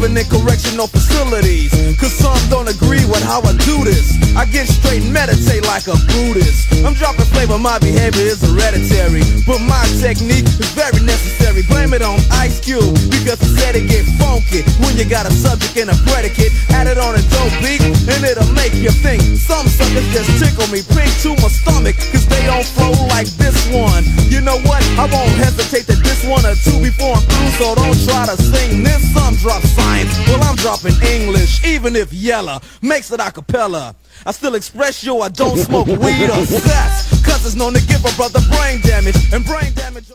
living in correctional facilities. Cause some don't agree with how I do this. I get straight and meditate like a Buddhist. I'm dropping flavor, my behavior is hereditary. But my technique is very necessary. Blame it on Ice Cube, because he said it get funky when you got a subject and a predicate. Add it on a dope beat, and it'll make you think. Some suckers just tickle me pink to my stomach, cause they don't flow like this one. You know what? I won't hesitate to diss one or two before I'm through, so don't try to sing this. Some drop science, well, I'm dropping English, even if Yella makes it a cappella. I still express yo, I don't smoke weed or sex, cause it's known to give a brother brain damage, and brain damage.